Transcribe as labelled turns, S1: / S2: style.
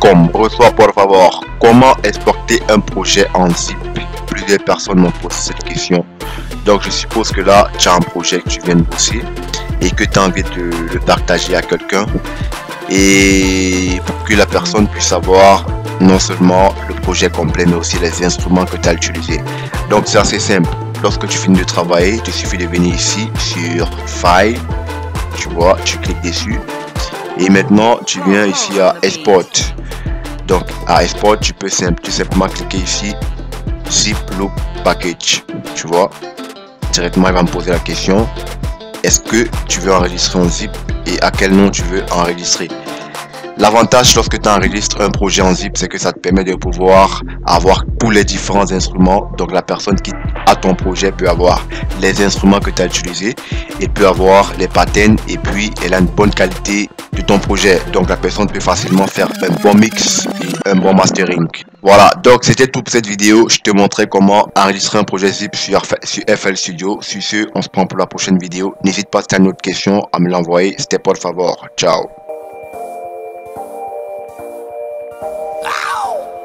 S1: com reçoit por favor comment exporter un projet en zip plusieurs personnes m'ont posé cette question. Donc je suppose que là tu as un projet que tu viens de bosser et que tu as envie de le partager à quelqu'un et pour que la personne puisse avoir non seulement le projet complet mais aussi les instruments que tu as utilisés. Donc c'est assez simple. Lorsque tu finis de travailler il te suffit de venir ici sur file. Tu vois tu cliques dessus et maintenant tu viens ici à export donc à export tu peux tout simplement cliquer ici zip loop package. Tu vois? Directement il va me poser la question. Est-ce que tu veux enregistrer en zip et à quel nom tu veux enregistrer? L'avantage lorsque tu enregistres un projet en zip, c'est que ça te permet de pouvoir avoir tous les différents instruments. Donc la personne qui a ton projet peut avoir les instruments que tu as utilisés, et peut avoir les patterns et puis elle a une bonne qualité de ton projet. Donc la personne peut facilement faire un bon mix et un bon mastering. Voilà, donc c'était tout pour cette vidéo. Je te montrais comment enregistrer un projet zip sur, FL Studio. Sur ce, on se prend pour la prochaine vidéo. N'hésite pas si tu as une autre question à me l'envoyer. C'était pour le favor. Ciao Ow!